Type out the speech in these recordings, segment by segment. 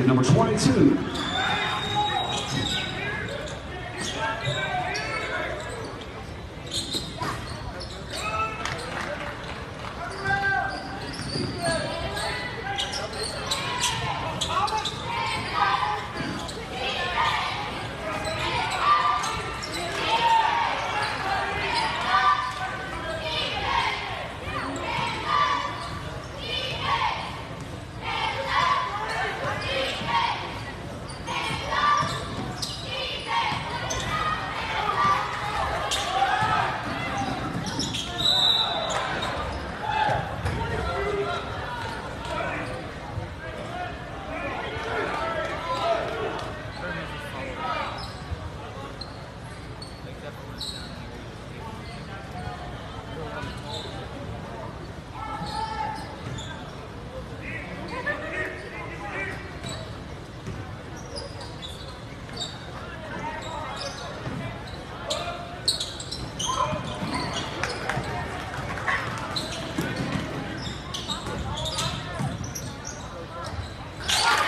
number 22.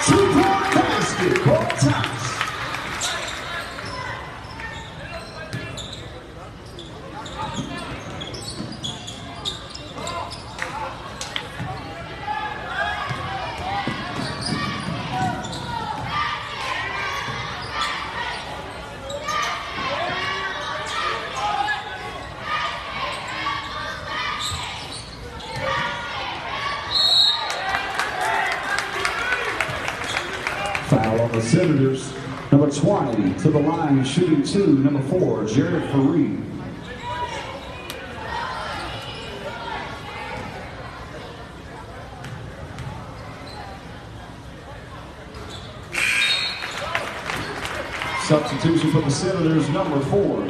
Two-point basket, Cole Thomas. Senators. Number 20 to the line, shooting two. Number four, Jared Fareed. Substitution for the Senators, number four.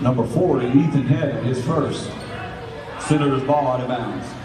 Number 40, Ethan Head, his first. Senators ball out of bounds.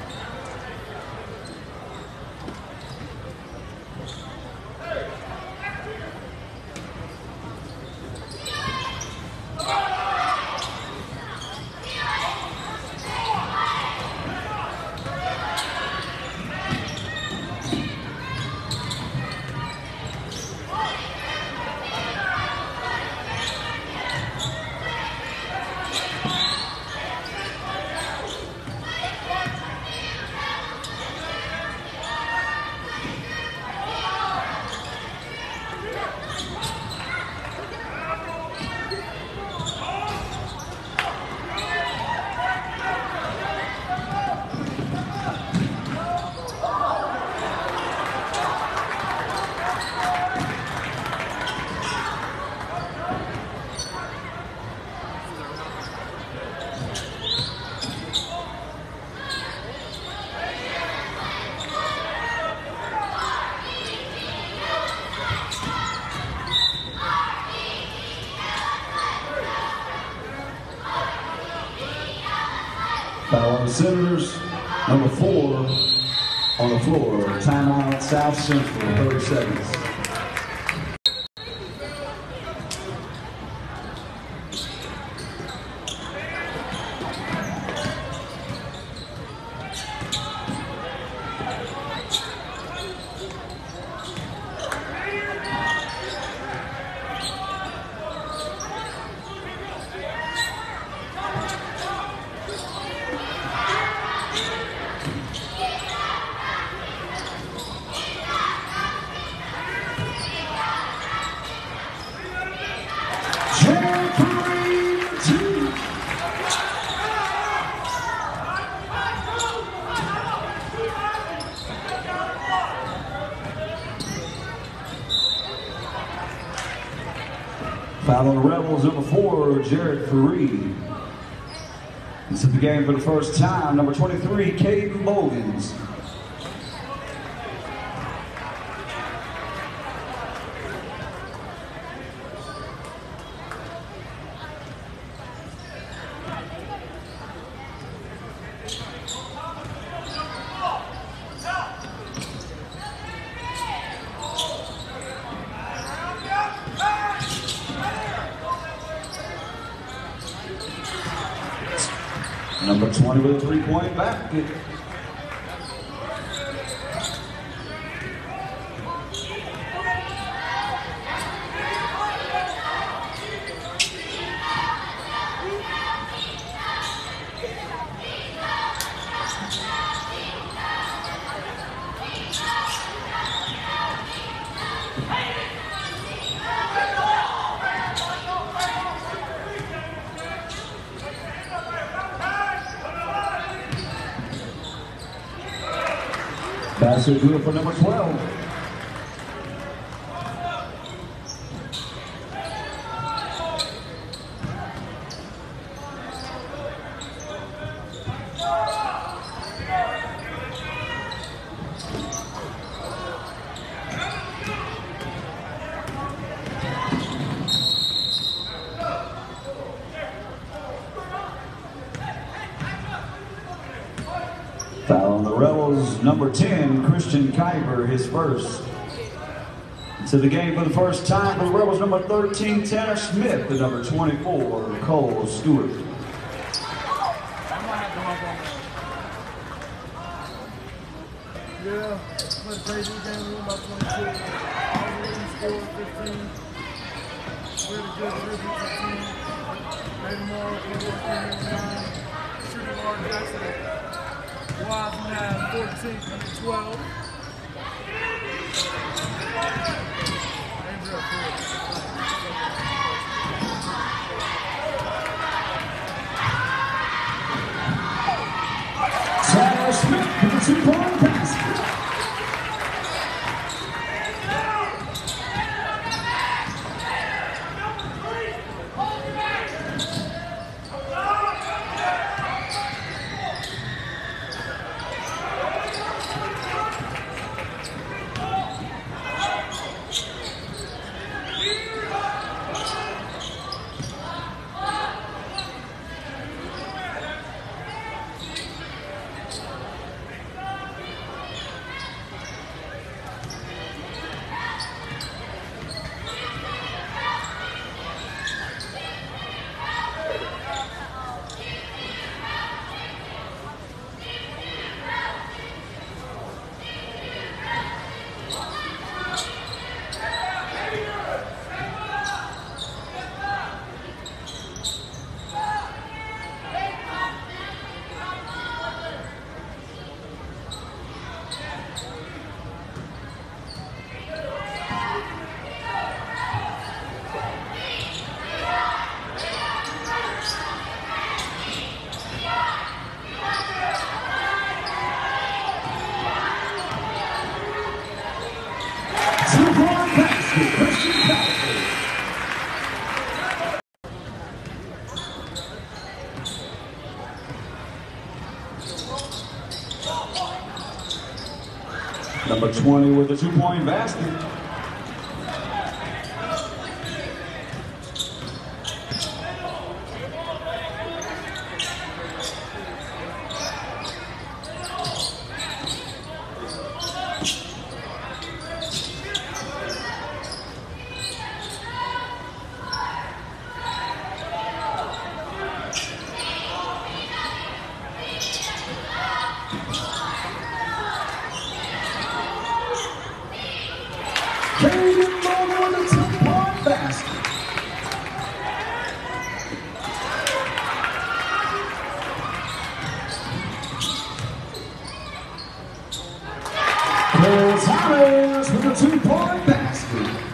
Senators. Number four on the floor. Timeout South Central, 30 seconds. Foul on the Rebels, number four, Jared Fareed. Into the game for the first time, number 23, Caden Bogans. 20 with a three-point basket. Good for number 12. Foul on the Rebels, number 10, Christian His first. To the game for the first time for the Rebels, number 13, Tanner Smith, the number 24, Cole Stewart. Yeah, a crazy game, won by 22. All the 15. Really good original team. Made them all in the game. Shooting hard Jackson. Wiseman had 14 and 12. Andrew Smith. Two-point basket, Christian Kuiper. Number 20 with a two-point basket. Caden Logan with a two-point basket. Cole Thomas with a two-point basket.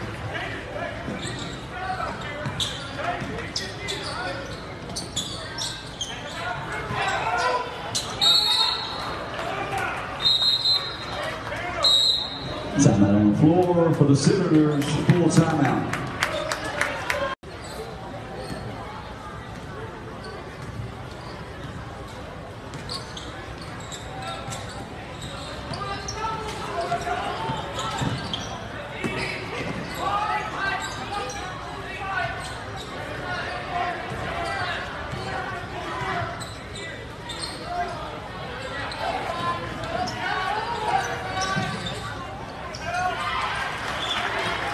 Timeout for the Senators. Full timeout.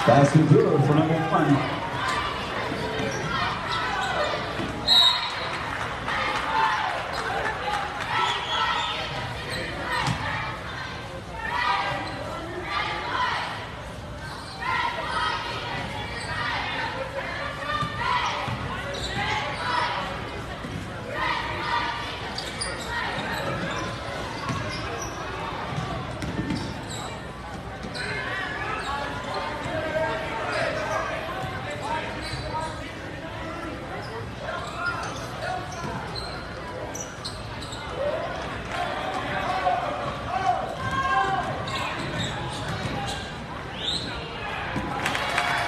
Basket good for number one.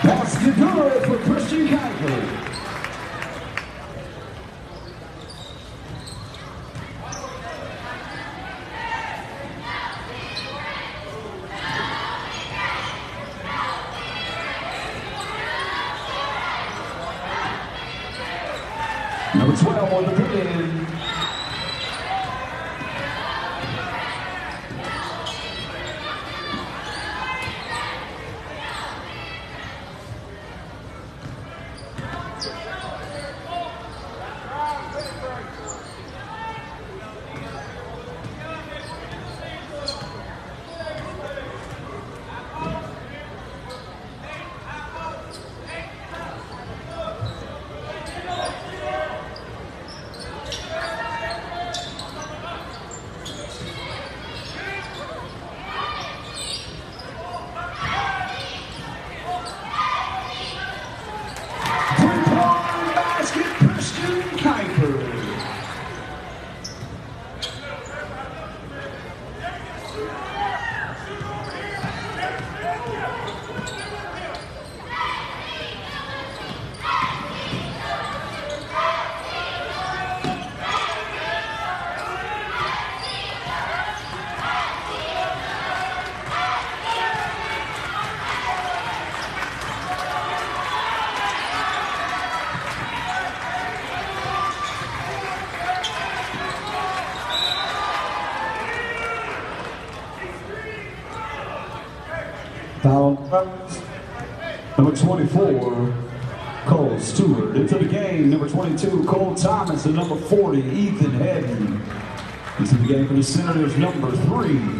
Basket good for Christian Kuiper. Number 24, Cole Stewart. Into the game, number 22, Cole Thomas, and number 40, Ethan Hedden. Into the game for the Senators, number 3,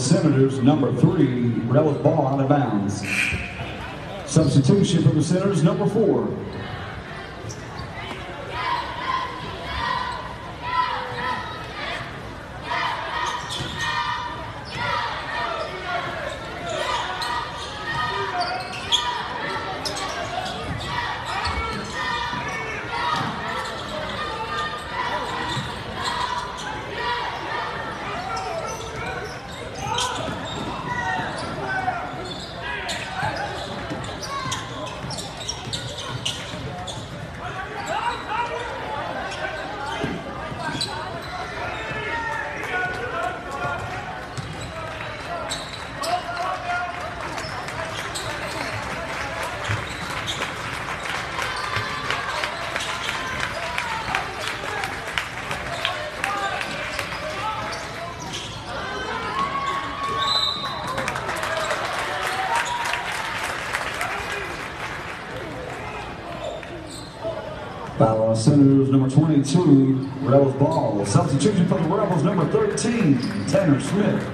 Senators, number three. Rebels ball out of bounds. Substitution for the Senators, number four. Foul on Senators, number 22. Rebels ball. Substitution for the Rebels, number 13. Tanner Smith.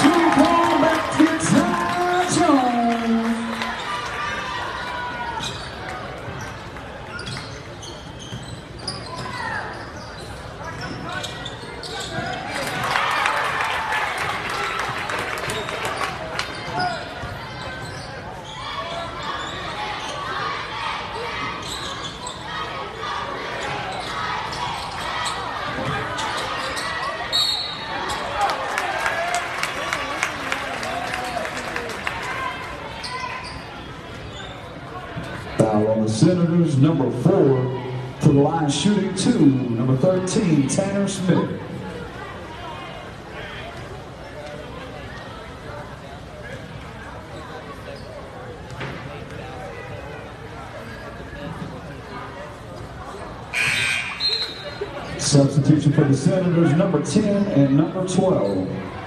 Two ball back to Ty Jones. Foul on the Senators, number four. To the line shooting two, number 13, Tanner Smith. Substitution for the Senators, number 10 and number 12.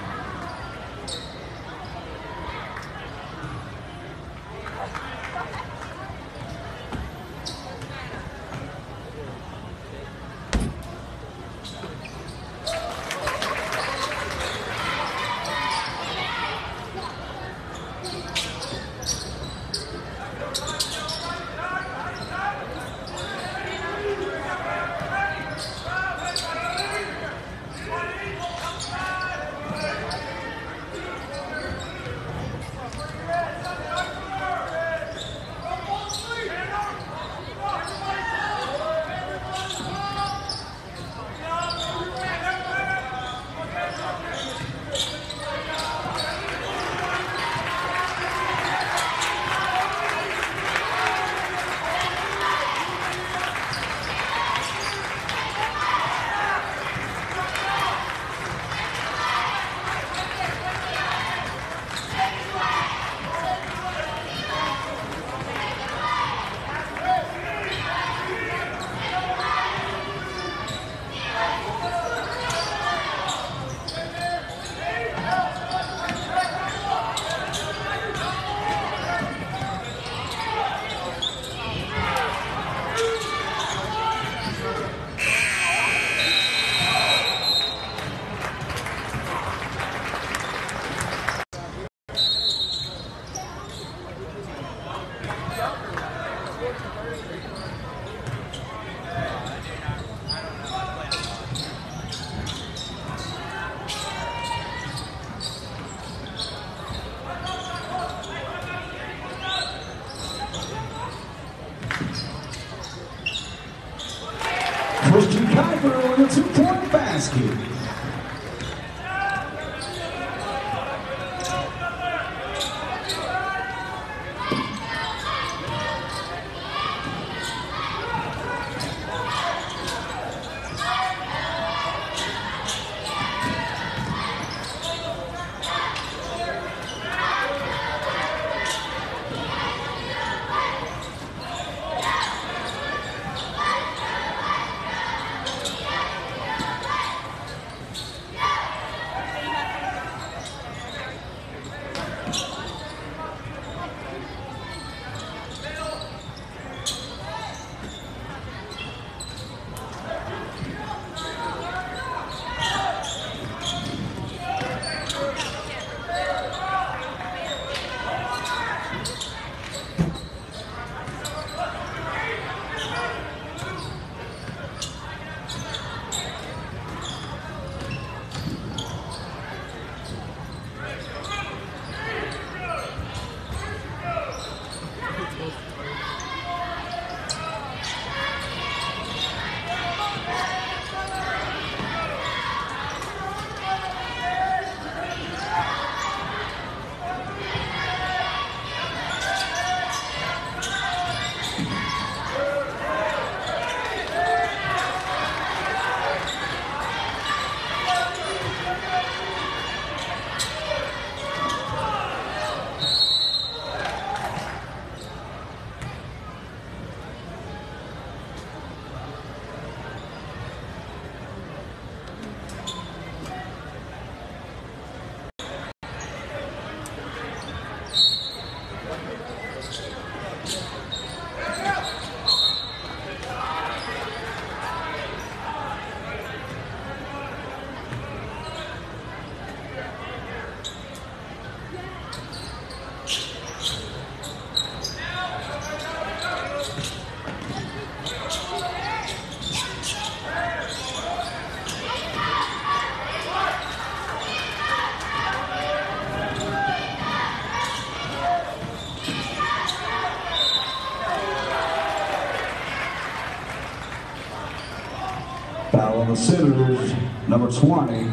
Number 20.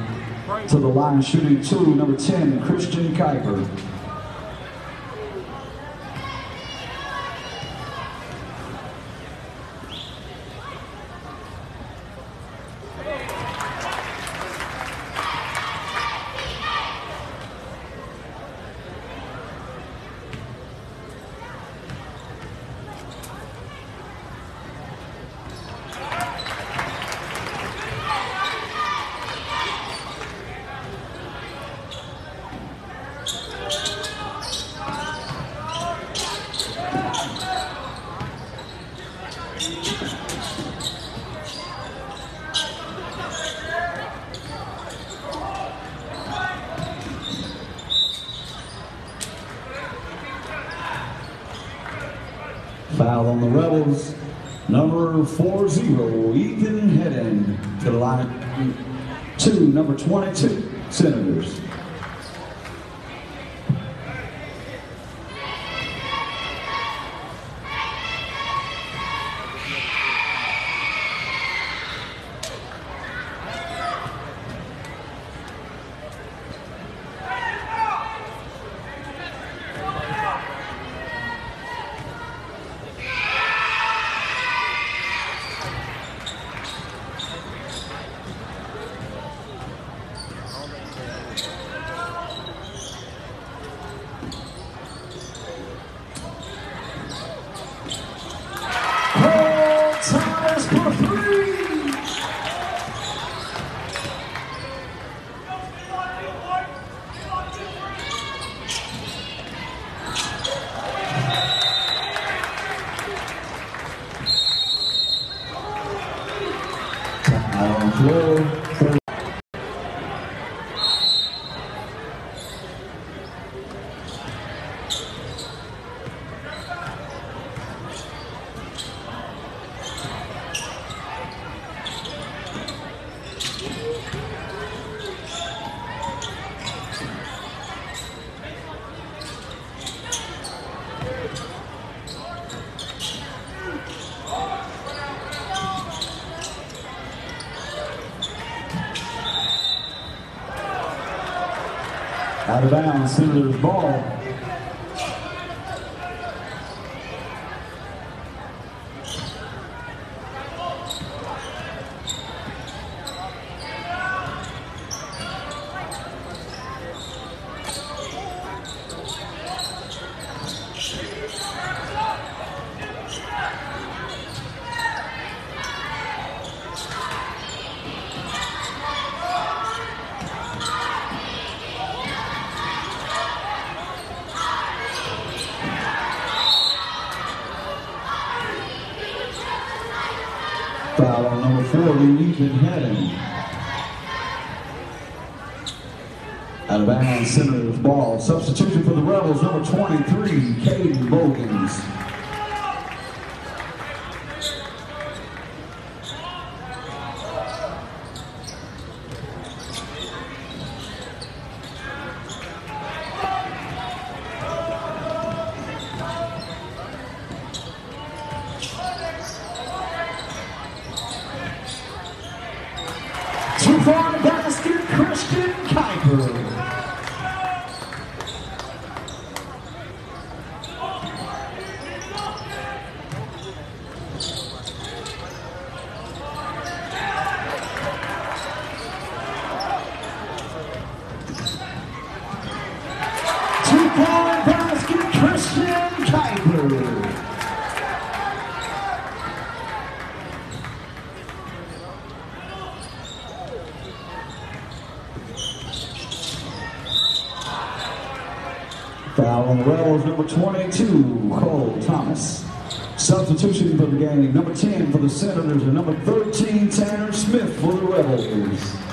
To the line shooting two, number 10, Christian Kuiper. Out of bounds, Senators ball. Foul on number 40, Ethan Hedden. Out of bounds, Senators ball. Substitution for the Rebels, number 23, Caden Bogans. Too far to basket, Christian Kuiper. Basket, Christian Kuiper. Foul on the Rebels, number 22, Cole Thomas. Substitution for the game, number 10 for the Senators, and number 13, Tanner Smith for the Rebels.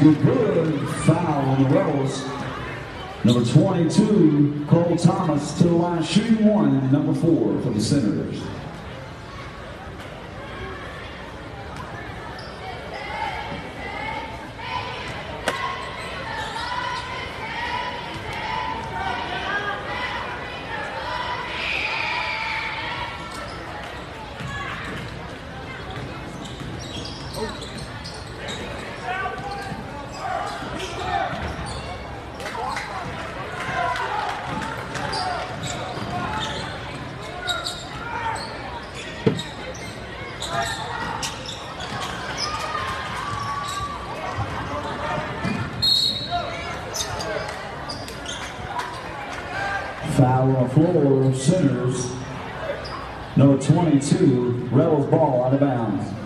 Good. Foul on the Rebels. Number 22, Cole Thomas to the line, shooting one, number four for the Senators. Foul on the floor, centers. Number 22, Rebels ball out of bounds.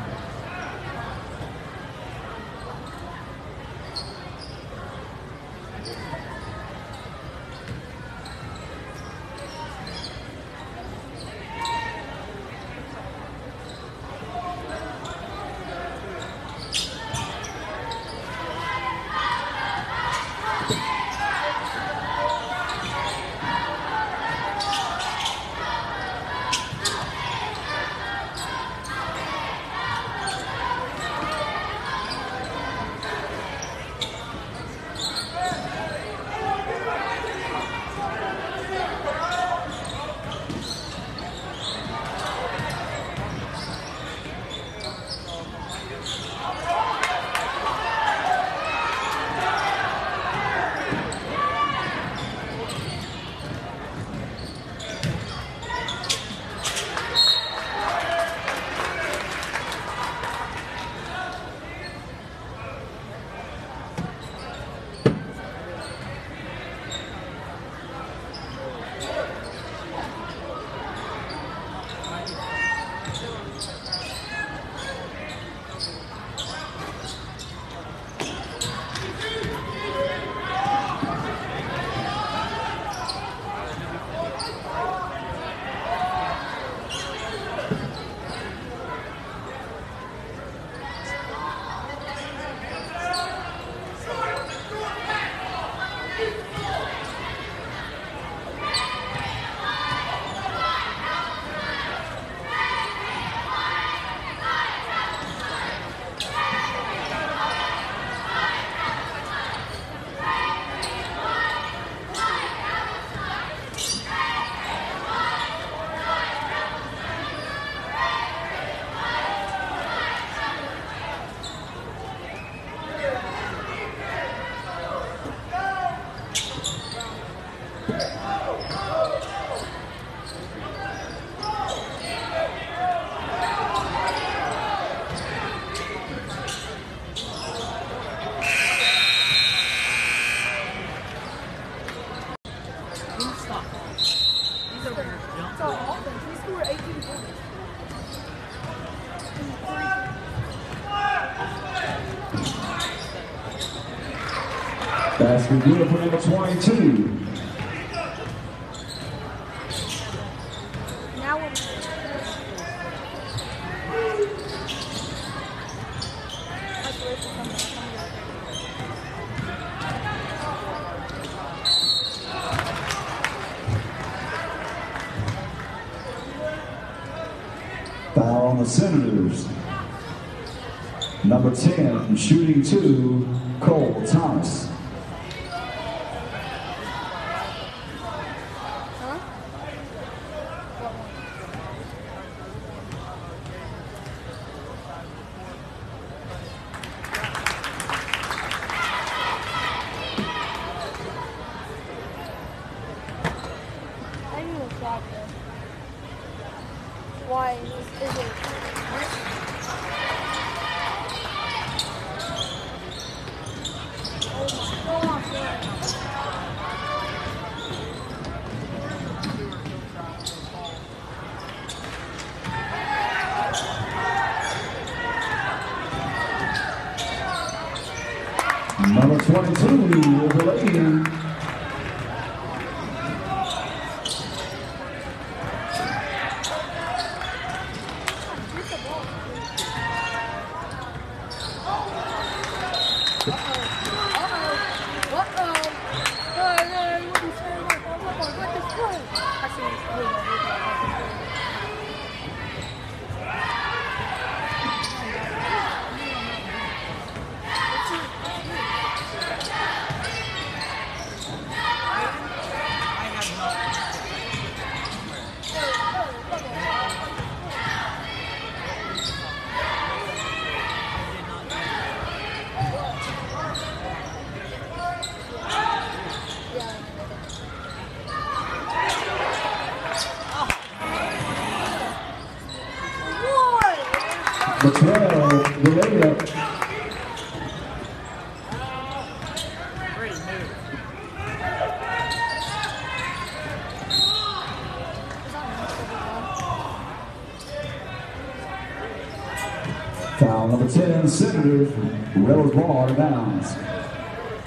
Good for number 22. Now we're Foul on the Senators. Number 10, shooting two, Cole Thomas. 10, Senators. Rebels ball out of bounds.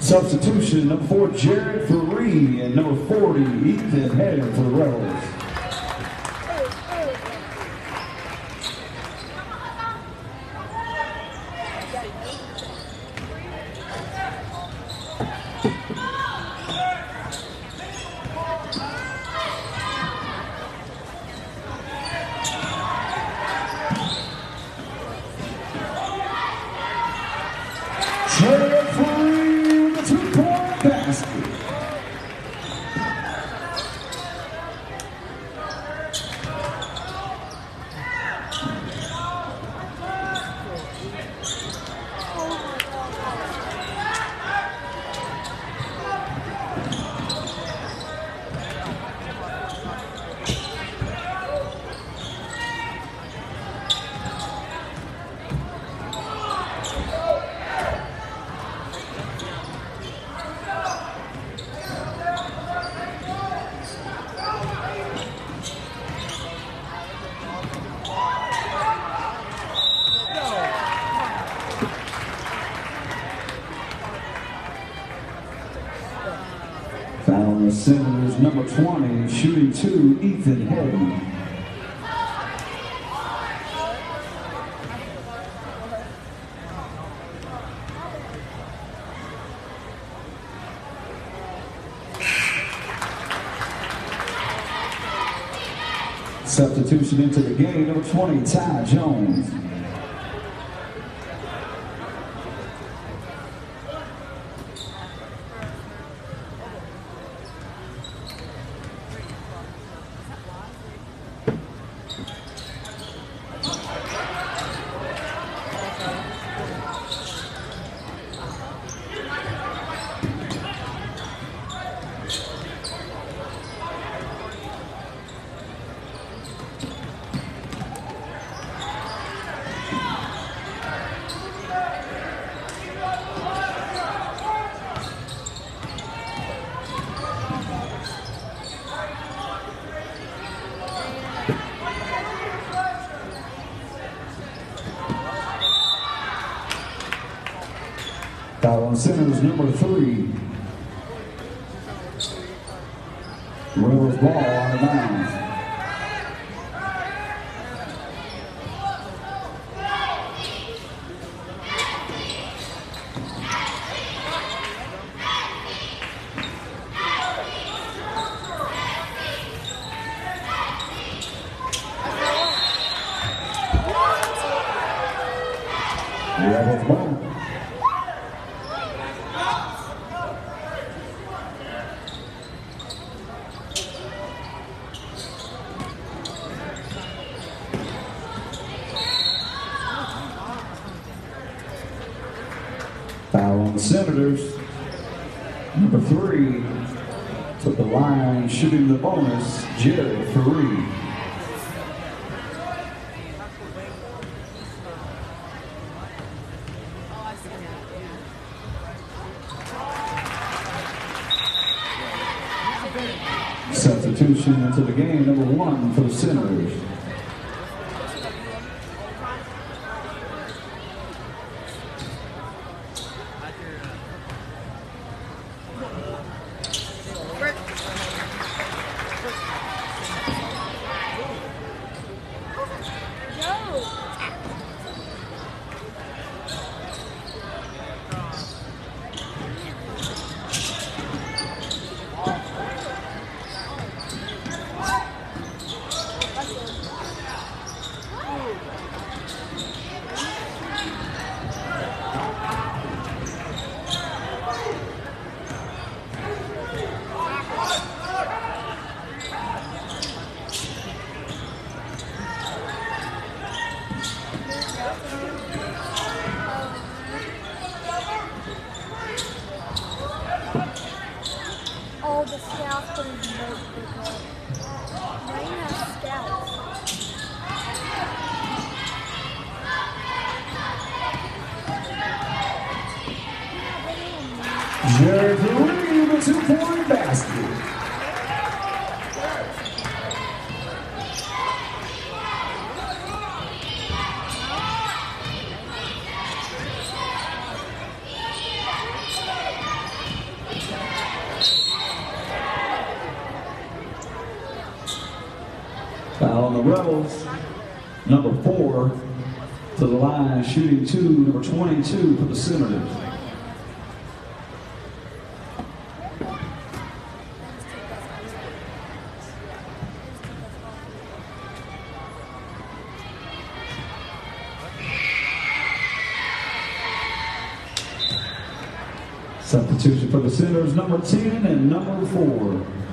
Substitution number 4, Jared Faree, and number 40, Ethan Head for the Rebels. Number 20, shooting two, Ethan Head. Substitution into the game, number 20, Ty Jones. Senators, number three. Rebels ball out of bounds. Foul on the Rebels. Number four to the line, shooting two, number 22 for the Senators. Substitution for the Senators, number 10 and number 4.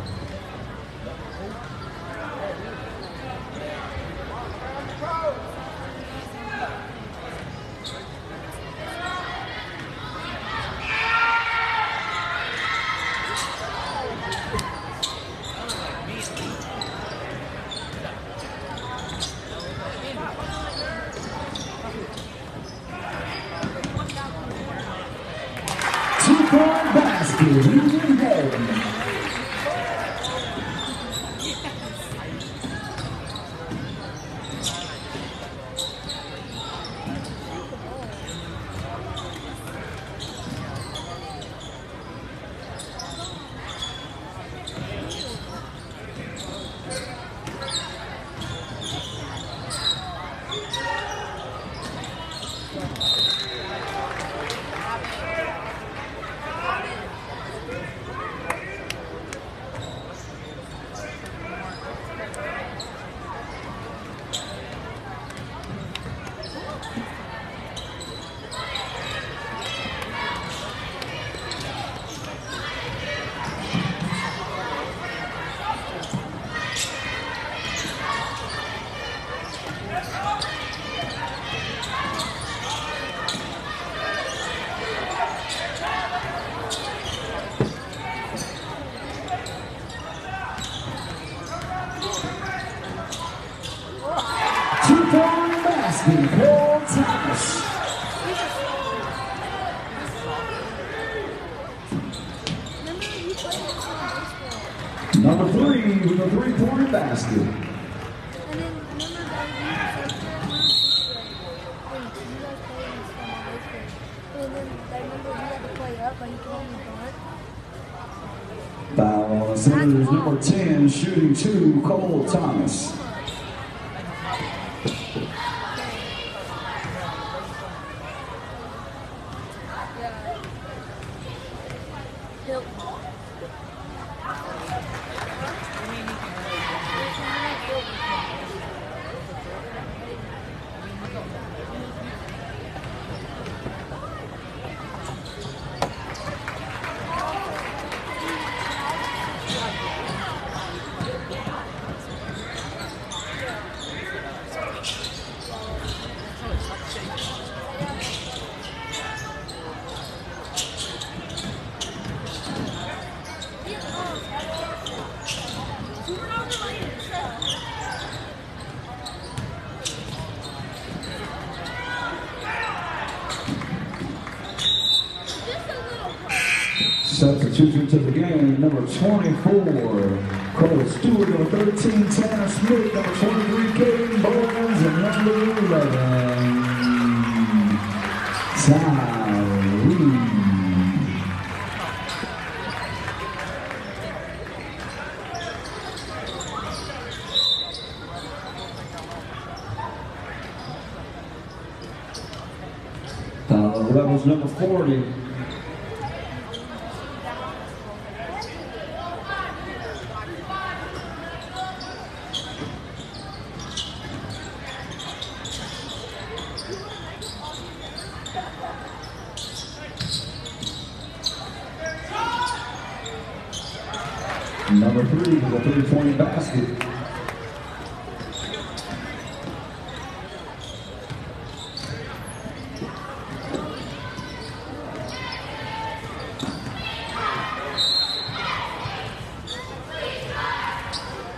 To the game, number 24, Cole Stewart, number 13, Tanner Smith, number 23, Caden Bowens, and number 11, Tyree. Uh, Rebels number 40, Number three with a three-point basket.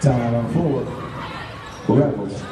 Time forward. Rebels.